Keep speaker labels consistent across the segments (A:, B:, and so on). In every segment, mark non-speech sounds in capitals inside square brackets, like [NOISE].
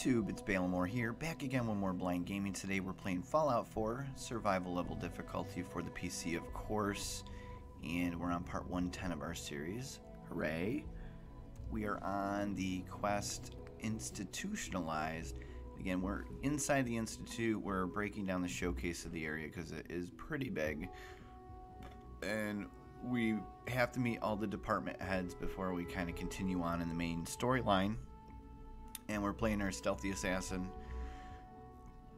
A: YouTube, it's Balimore here, back again with more Blind Gaming. Today we're playing Fallout 4, survival level difficulty for the PC of course, and we're on part 110 of our series. Hooray! We are on the quest Institutionalized. Again, we're inside the Institute, we're breaking down the showcase of the area because it is pretty big. And we have to meet all the department heads before we kind of continue on in the main storyline and we're playing our stealthy assassin,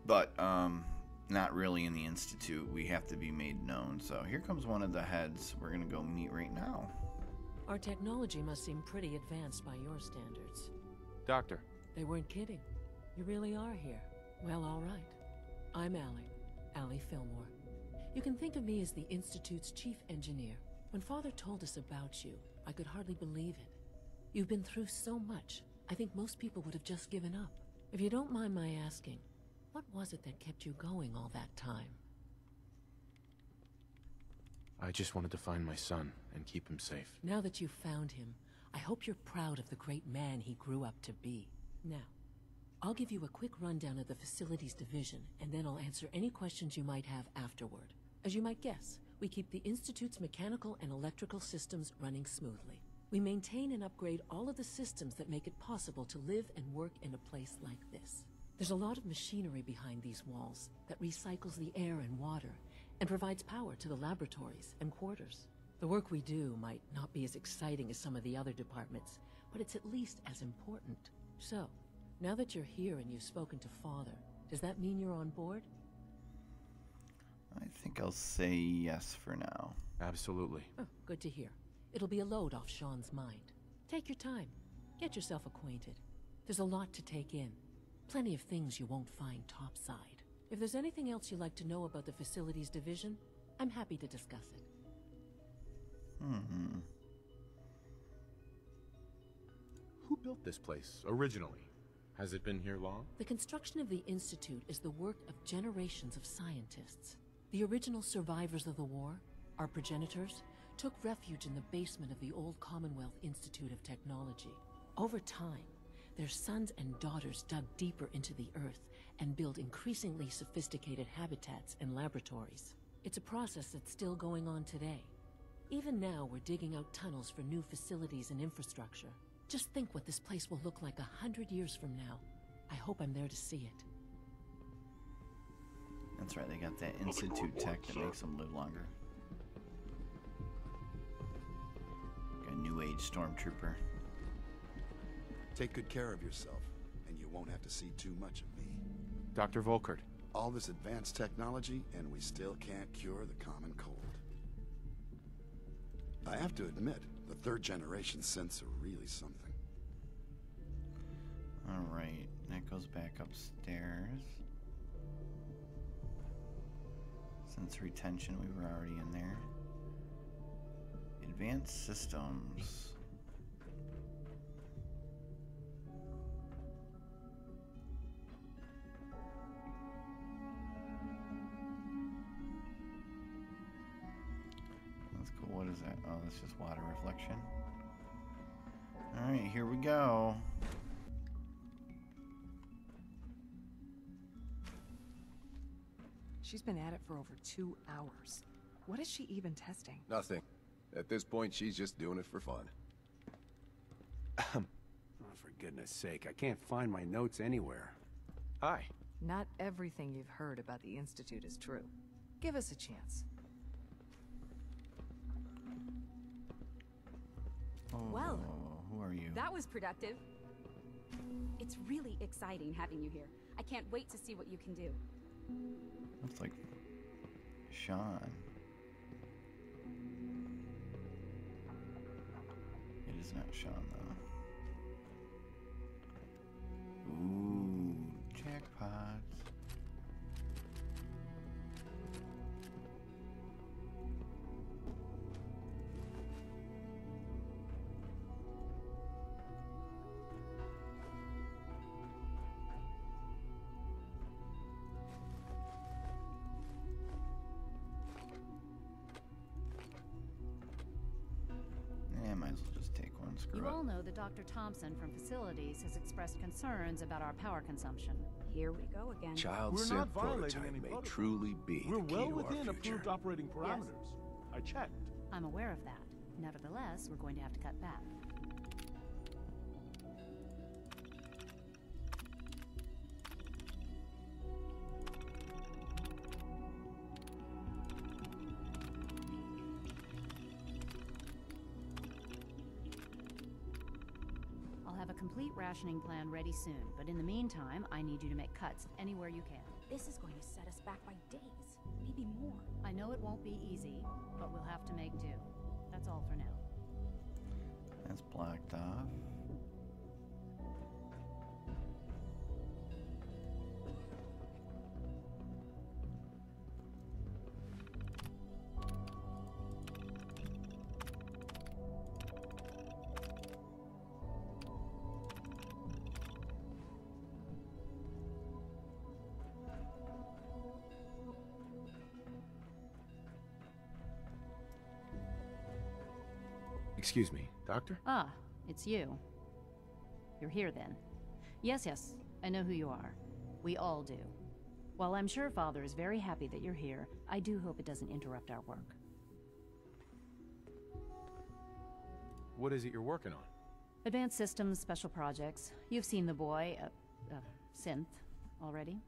A: but um, not really in the institute. We have to be made known. So here comes one of the heads. We're gonna go meet right now.
B: Our technology must seem pretty advanced by your standards.
C: Doctor.
B: They weren't kidding. You really are here. Well, all right. I'm Allie, Allie Filmore. You can think of me as the Institute's chief engineer. When Father told us about you, I could hardly believe it. You've been through so much, I think most people would have just given up. If you don't mind my asking, what was it that kept you going all that time?
C: I just wanted to find my son and keep him safe.
B: Now that you've found him, I hope you're proud of the great man he grew up to be. Now, I'll give you a quick rundown of the facilities division, and then I'll answer any questions you might have afterward. As you might guess, we keep the Institute's mechanical and electrical systems running smoothly. We maintain and upgrade all of the systems that make it possible to live and work in a place like this. There's a lot of machinery behind these walls that recycles the air and water and provides power to the laboratories and quarters. The work we do might not be as exciting as some of the other departments, but it's at least as important. So, now that you're here and you've spoken to Father, does that mean you're on board?
A: I think I'll say yes for now.
C: Absolutely.
B: Oh, good to hear. It'll be a load off Sean's mind. Take your time. Get yourself acquainted. There's a lot to take in. Plenty of things you won't find topside. If there's anything else you'd like to know about the facilities division, I'm happy to discuss it.
A: Hmm.
C: Who built this place originally? Has it been here long?
B: The construction of the Institute is the work of generations of scientists. The original survivors of the war, our progenitors, took refuge in the basement of the old Commonwealth Institute of Technology. Over time, their sons and daughters dug deeper into the earth and built increasingly sophisticated habitats and laboratories. It's a process that's still going on today. Even now, we're digging out tunnels for new facilities and infrastructure. Just think what this place will look like a hundred years from now. I hope I'm there to see it.
A: That's right, they got that institute tech that makes them live longer. Stormtrooper.
D: Take good care of yourself, and you won't have to see too much of me.
C: Dr. Volkert.
D: All this advanced technology, and we still can't cure the common cold. I have to admit, the third generation are really something.
A: Alright, that goes back upstairs. Since retention, we were already in there. Advanced systems. That's cool. What is that? Oh, that's just water reflection. Alright, here we go.
E: She's been at it for over two hours. What is she even testing?
F: Nothing. At this point, she's just doing it for fun. [CLEARS THROAT]
G: oh, for goodness sake, I can't find my notes anywhere.
C: Hi.
E: Not everything you've heard about the Institute is true. Give us a chance.
A: Oh,
H: Well,
A: who are you?
H: That was productive. It's really exciting having you here. I can't wait to see what you can do.
A: Looks like Sean. Is not Sean though. Ooh, jackpots. Yeah, might as well just take one Screw
I: You
A: it.
I: all know that Dr. Thompson from Facilities has expressed concerns about our power consumption.
H: Here we go again.
F: Child
J: We're not violating
F: prototype
J: any
F: may
J: protocol.
F: truly be
J: We're
F: the key
J: well
F: to
J: within
F: our
J: approved operating parameters. I checked.
I: I'm aware of that. Nevertheless, we're going to have to cut back. Complete rationing plan ready soon, but in the meantime, I need you to make cuts anywhere you can.
H: This is going to set us back by days, maybe more.
I: I know it won't be easy, but we'll have to make do. That's all for now.
A: That's blocked off.
C: Excuse me, Doctor?
I: Ah, it's you. You're here then. Yes, yes, I know who you are. We all do. While I'm sure Father is very happy that you're here, I do hope it doesn't interrupt our work.
C: What is it you're working on?
I: Advanced Systems Special Projects. You've seen the boy, uh, uh, Synth, already.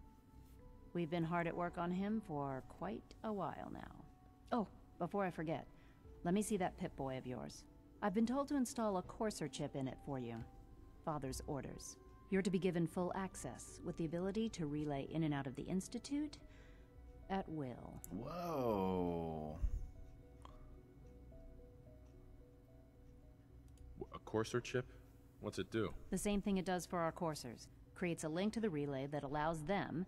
I: We've been hard at work on him for quite a while now. Oh, before I forget, let me see that Pip-Boy of yours. I've been told to install a Courser chip in it for you. Father's orders. You're to be given full access, with the ability to relay in and out of the Institute at will.
A: Whoa.
C: A Courser chip? What's it do?
I: The same thing it does for our coursers. Creates a link to the relay that allows them,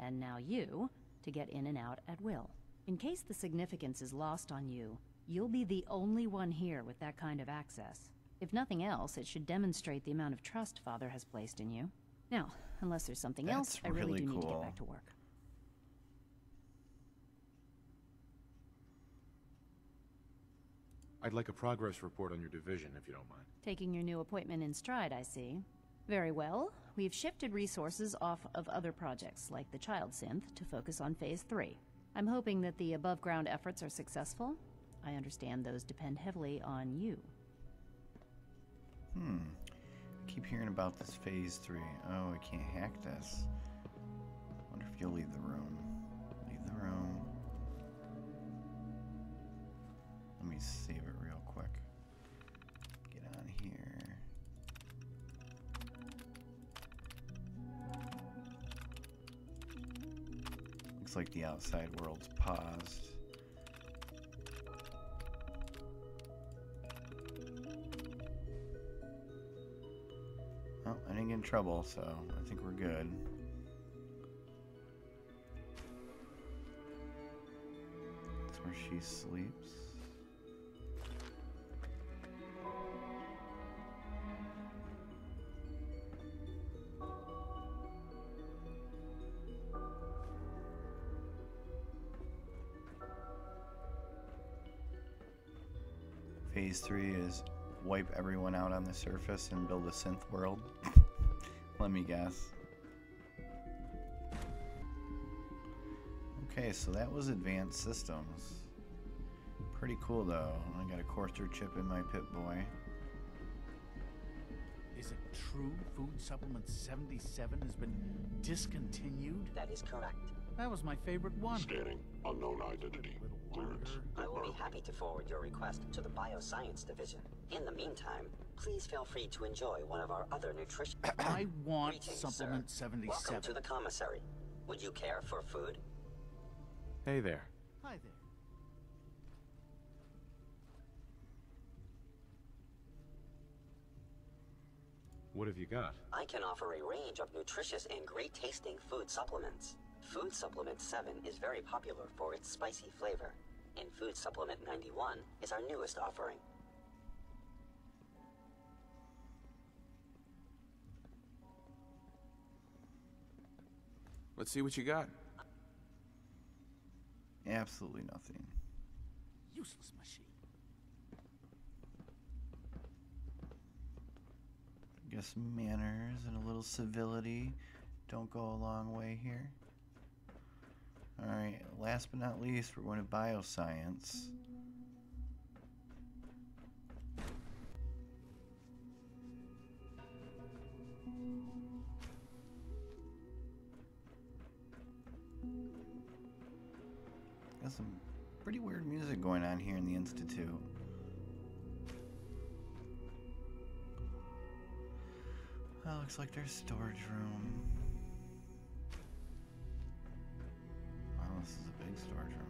I: and now you, to get in and out at will. In case the significance is lost on you, you'll be the only one here with that kind of access. If nothing else, it should demonstrate the amount of trust Father has placed in you. Now, unless there's something else, I really,
A: really
I: do need to get back to work.
C: I'd like a progress report on your division, if you don't mind.
I: Taking your new appointment in stride, I see. Very well. We've shifted resources off of other projects, like the Child Synth, to focus on Phase 3. I'm hoping that the above ground efforts are successful. I understand those depend heavily on you.
A: Hmm. I keep hearing about this phase three. Oh, I can't hack this. Wonder if you'll leave the room. Leave the room. Let me save it real quick. Get on here. Looks like the outside world's paused. In trouble, so I think we're good. That's where she sleeps. Phase three is wipe everyone out on the surface and build a synth world. [LAUGHS] Let me guess. Okay, so that was advanced systems. Pretty cool though. I got a Courser chip in my Pip Boy.
K: Is it true Food Supplement 77 has been discontinued?
L: That is correct.
K: That was my favorite one.
M: Scanning. Unknown identity. Clearance.
L: I will be happy to forward your request to the Bioscience Division. In the meantime, please feel free to enjoy one of our other nutrition. [CLEARS THROAT]
K: I want
L: Greetings,
K: Supplement
L: sir.
K: 77.
L: Welcome to the commissary. Would you care for food?
C: Hey there.
K: Hi there.
C: What have you got?
L: I can offer a range of nutritious and great tasting food supplements. Food Supplement 7 is very popular for its spicy flavor, and Food Supplement 91 is our newest offering.
G: Let's see what you got.
A: Absolutely nothing.
K: Useless machine.
A: guess manners and a little civility don't go a long way here. Alright, last but not least, we're going to bioscience. Got some pretty weird music going on here in the Institute. That looks like there's storage room. Wow, this is a big storage room.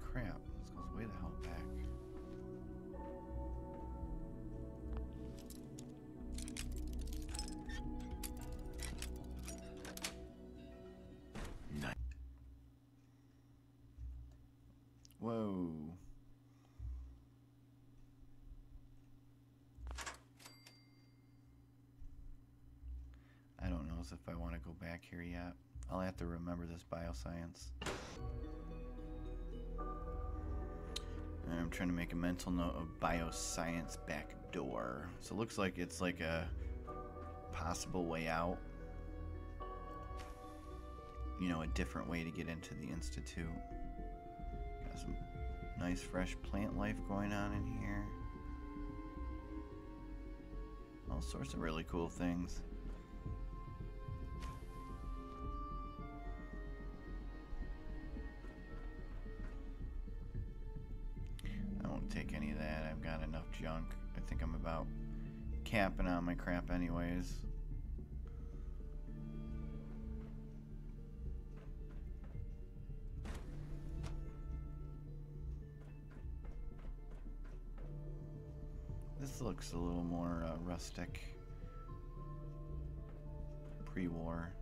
A: Crap, this goes way the hell back.
C: Nice.
A: Whoa. I don't know if I want to go back here yet. I'll have to remember this bioscience. Trying to make a mental note of bioscience back door. So it looks like it's like a possible way out. You know, a different way to get into the Institute. Got some nice fresh plant life going on in here. All sorts of really cool things. Take any of that. I've got enough junk. I think I'm about camping on my crap anyways. This looks a little more uh, rustic. Pre-war.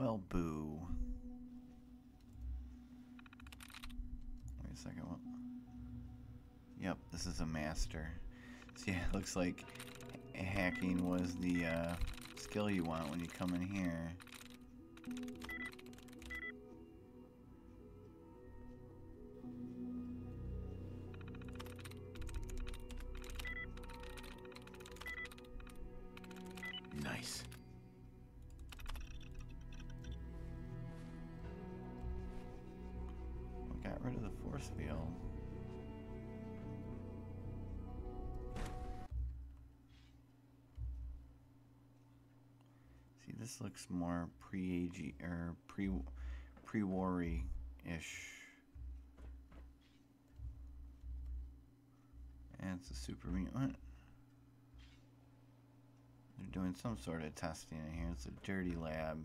A: Well, boo. Wait a second. What? Yep, this is a master. So yeah, it looks like hacking was the uh, skill you want when you come in here. Or er, pre pre-war-y ish. And it's a super mutant. They're doing some sort of testing in here. It's a dirty lab.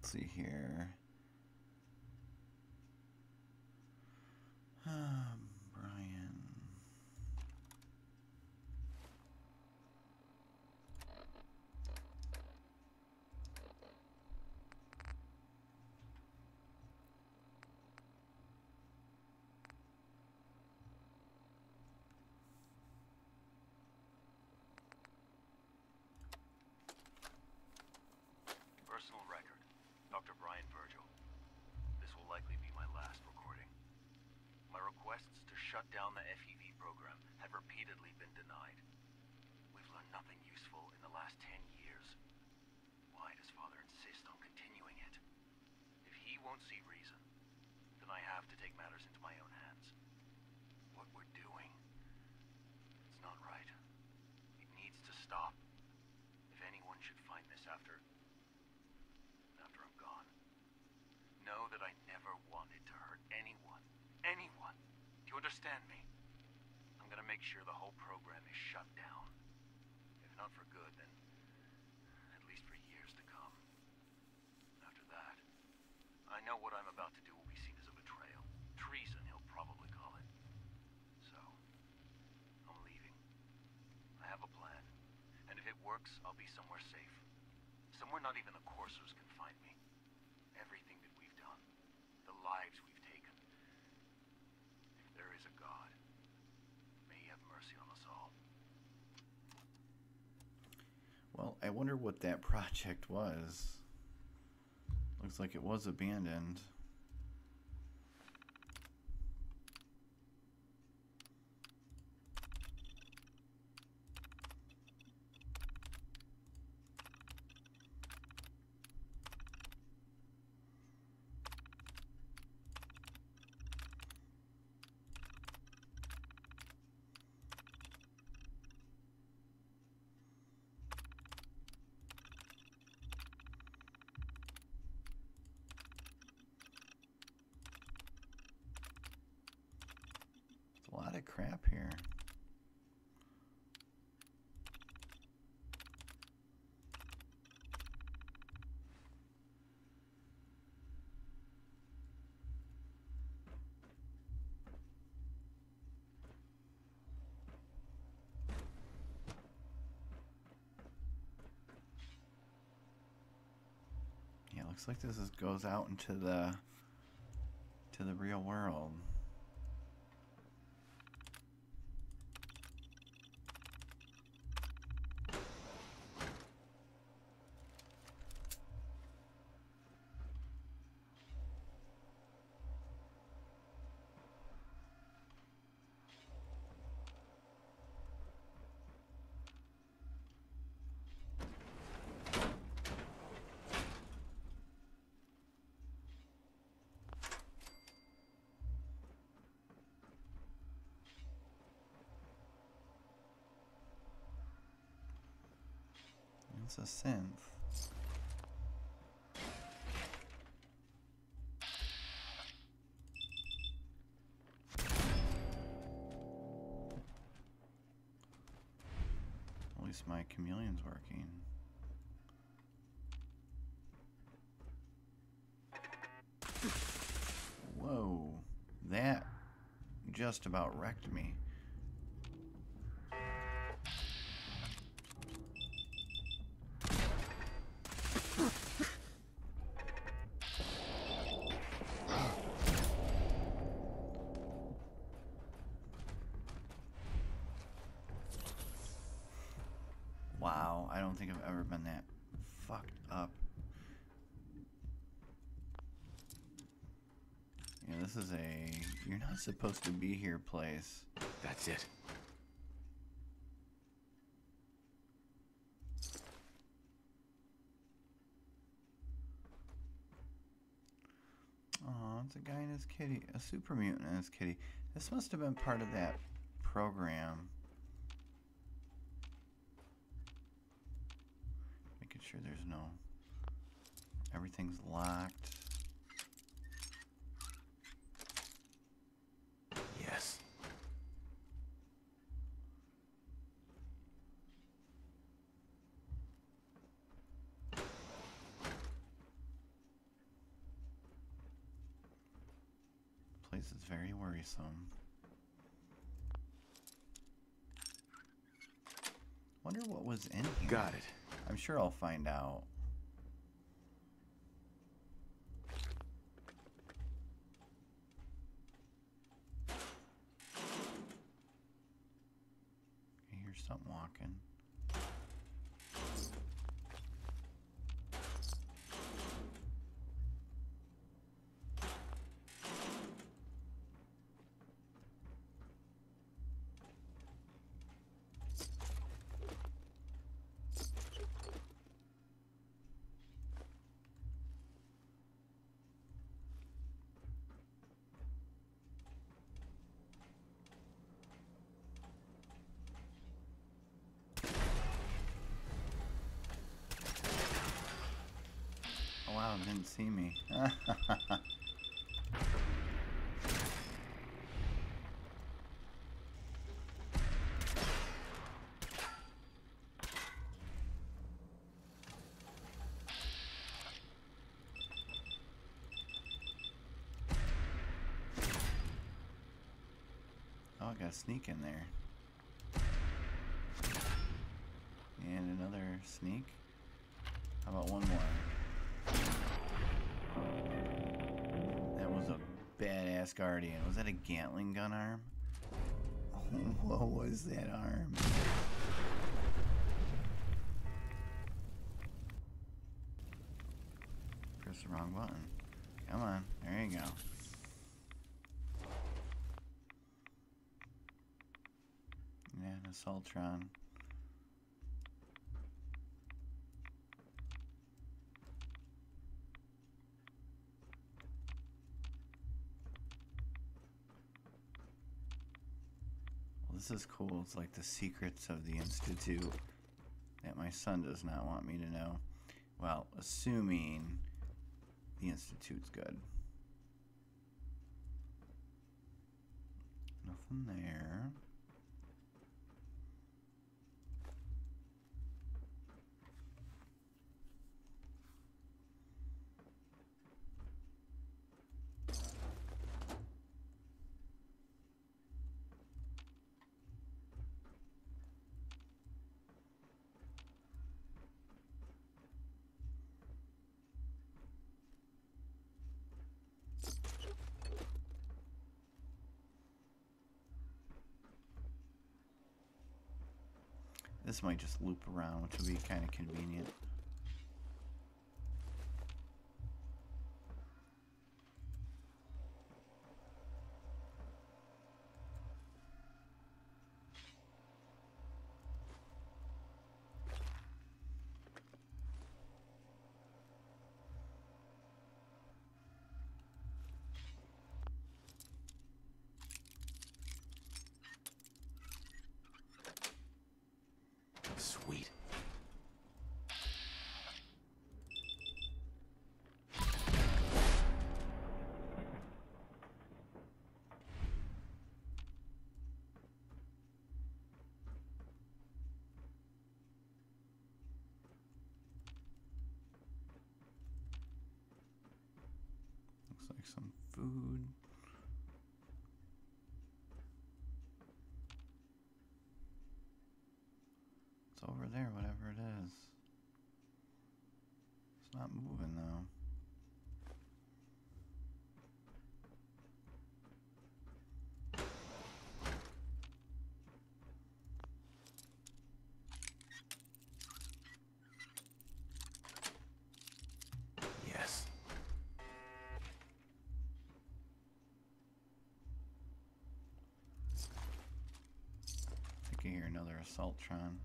A: Let's see here.
N: Shut down the FEV program had repeatedly been denied. We've learned nothing useful in the last ten years. Why does Father insist on continuing it? If he won't see reason, then I have to take matters into my own hands. What we're doing, it's not right. It needs to stop. If anyone should find this after... after I'm gone, know that I never wanted to hurt anyone. Anyone. Do you understand me? I'm gonna make sure the whole program is shut down. If not for good, then at least for years to come. After that, I know what I'm about to do will be seen as a betrayal. Treason, he'll probably call it. So, I'm leaving. I have a plan. And if it works, I'll be somewhere safe. Somewhere not even the coursers can find me. Everything that we've done, the lives we've taken. If there is a God, may he have mercy on us all.
A: Well, I wonder what that [LAUGHS] project was. Looks like it was abandoned. It's a lot of crap here. Yeah, looks like this is, goes out into the to the real world. At least my chameleon's working. Whoa, that just about wrecked me. Wow, I don't think I've ever been that fucked up. Yeah, this is a you're not supposed to be here place.
G: That's it.
A: Oh, it's a guy and his kitty, a super mutant and his kitty. This must have been part of that program. Making sure there's no. Everything's locked. Place is very worrisome. Wonder what was in here.
G: Got it.
A: I'm sure I'll find out. I hear something walking. Didn't see me. [LAUGHS] Oh, I got a sneak in there. And another sneak. How about one more? Guardian. Was that a Gatling gun arm? [LAUGHS] what was that arm? Press the wrong button. Come on, there you go. Yeah, an Assaultron. This is cool. It's like the secrets of the Institute that my son does not want me to know. Well, assuming the Institute's good. Nothing there. This might just loop around, which would be kind of convenient. Some food. It's over there, whatever it is. It's not moving though.
G: Yes.
A: I hear Assaultron.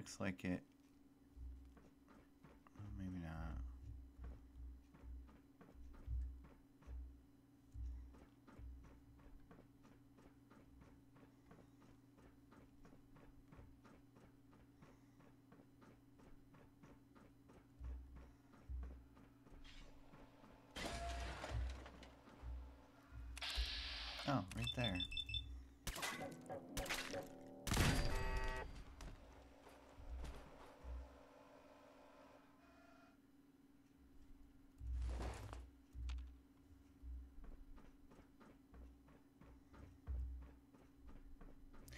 A: Looks like it. oh, Maybe not. Oh, right there.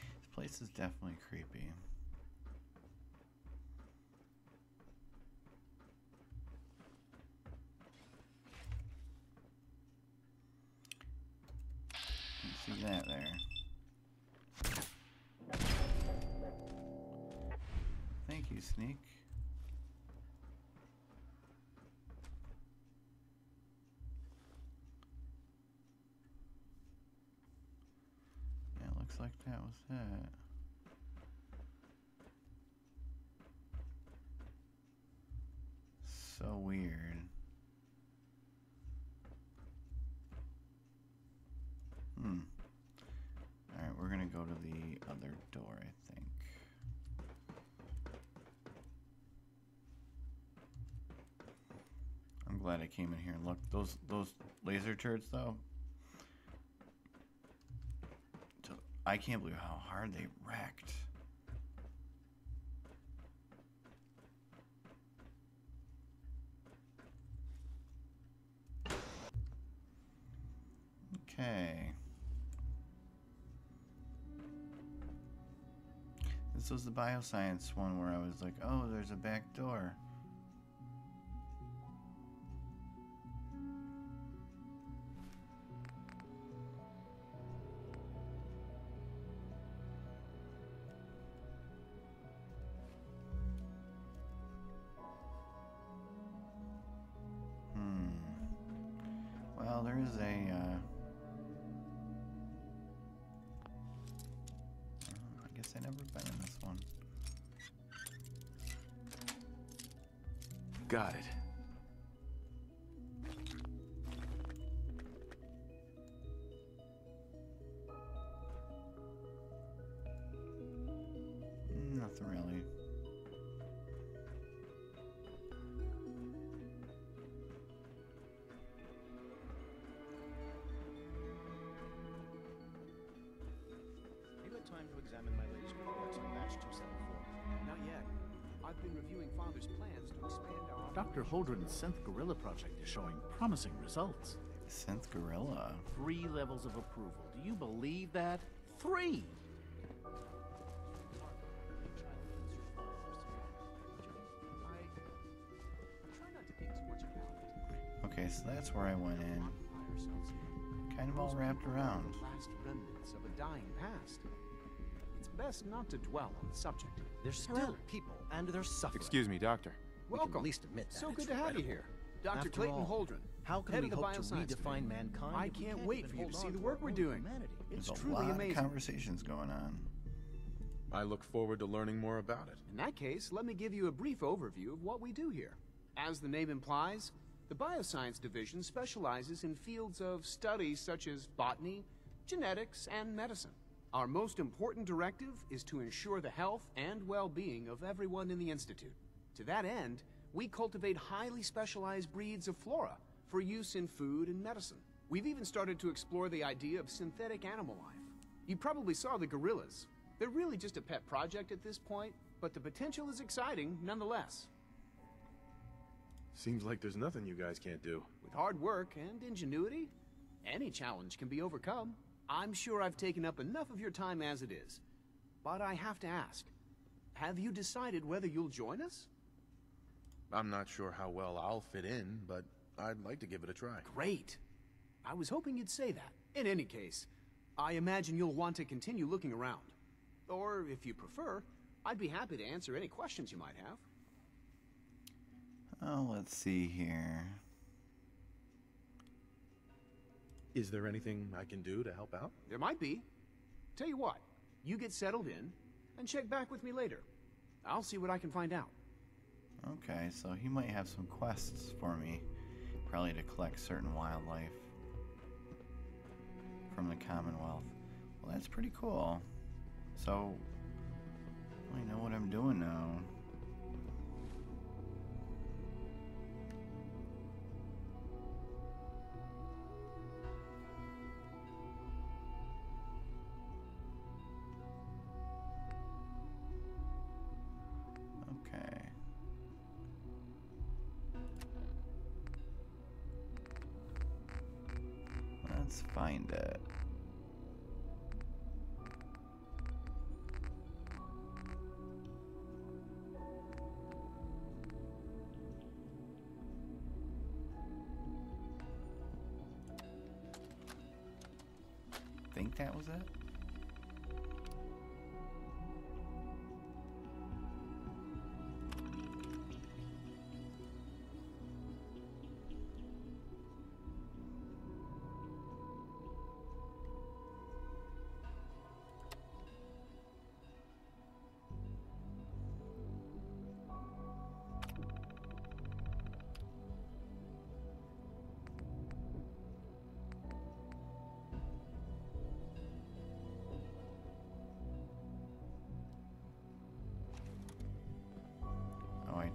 A: This place is definitely creepy. See that there. Thank you, Sneak. looks like that was it. So weird. Hmm. Alright, we're gonna go to the other door, I think. I'm glad I came in here and looked. Those those laser turrets though. so- I can't believe how hard they wrecked. Okay. This was the bioscience one where I was like, oh, there's a back door.
O: Time to examine my latest reports on batch 274.
G: Not yet. I've been reviewing Father's plans to expand our
K: Dr. Holdren's Synth Gorilla project is showing promising results.
A: Synth Gorilla.
K: Three levels of approval. Do you believe that? Three!
A: Okay, so that's where I went in. Kind of all wrapped around.
G: Last remnants of a dying past. It's best not to dwell on the subject.
O: There's still people, and they're suffering.
C: Excuse me, Doctor.
O: We can
G: Welcome.
O: at least admit that.
G: So
O: It's
G: good to have you here. Dr.
O: After
G: Clayton
O: all,
G: Holdren.
O: How can
G: head
O: we
G: of the
O: hope to redefine
G: Division.
O: mankind
G: I
O: if we
G: can't
O: can't
G: wait
O: even
G: for you to see the work we're doing.
O: humanity?
G: It's
A: There's a
G: truly
A: lot
G: amazing.
A: of conversations going on.
C: I look forward to learning more about it.
G: In that case, let me give you a brief overview of what we do here. As the name implies, the Bioscience Division specializes in fields of study such as botany, genetics, and medicine. Our most important directive is to ensure the health and well-being of everyone in the Institute. To that end, we cultivate highly specialized breeds of flora for use in food and medicine. We've even started to explore the idea of synthetic animal life. You probably saw the gorillas. They're really just a pet project at this point, but the potential is exciting nonetheless.
C: Seems like there's nothing you guys can't do.
G: With hard work and ingenuity, any challenge can be overcome. I'm sure I've taken up enough of your time as it is. But I have to ask, have you decided whether you'll join us?
C: I'm not sure how well I'll fit in, but I'd like to give it a try.
G: Great. I was hoping you'd say that. In any case, I imagine you'll want to continue looking around. Or, if you prefer, I'd be happy to answer any questions you might have.
A: Oh, let's see here.
C: Is there anything I can do to help out?
G: There might be. Tell you what, you get settled in, and check back with me later. I'll see what I can find out.
A: Okay, so he might have some quests for me. Probably to collect certain wildlife from the Commonwealth. Well, that's pretty cool. So, I know what I'm doing now. Find it.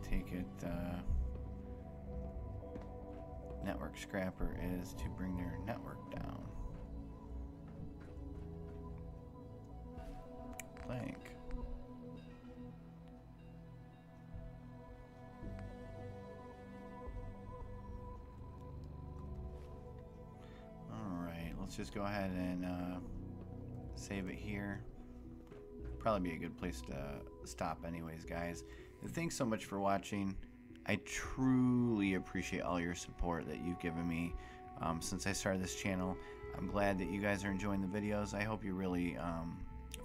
A: Take it uh, network scanner is to bring their network down. Blank. Alright, let's just go ahead and uh, save it here. Probably be a good place to stop anyways, guys. Thanks so much for watching. I truly appreciate all your support that you've given me um, since I started this channel. I'm glad that you guys are enjoying the videos. I hope you really um,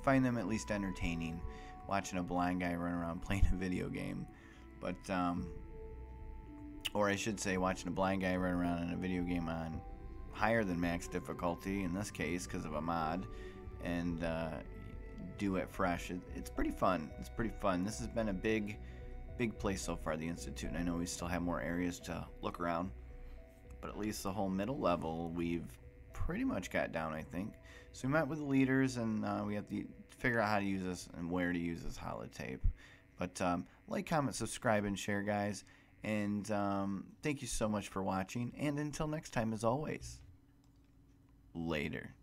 A: find them at least entertaining, watching a blind guy run around [LAUGHS] playing a video game. But, um, or I should say, watching a blind guy run around in a video game on higher than max difficulty, in this case, because of a mod, and uh, do it fresh. It, it's pretty fun. It's pretty fun. This has been a big big place so far, the Institute, and I know we still have more areas to look around, but at least the whole middle level we've pretty much got down, I think. So we met with the leaders, and uh, we have to figure out how to use this and where to use this holotape. But um, like, comment, subscribe, and share, guys. And um, thank you so much for watching. And until next time, as always, later.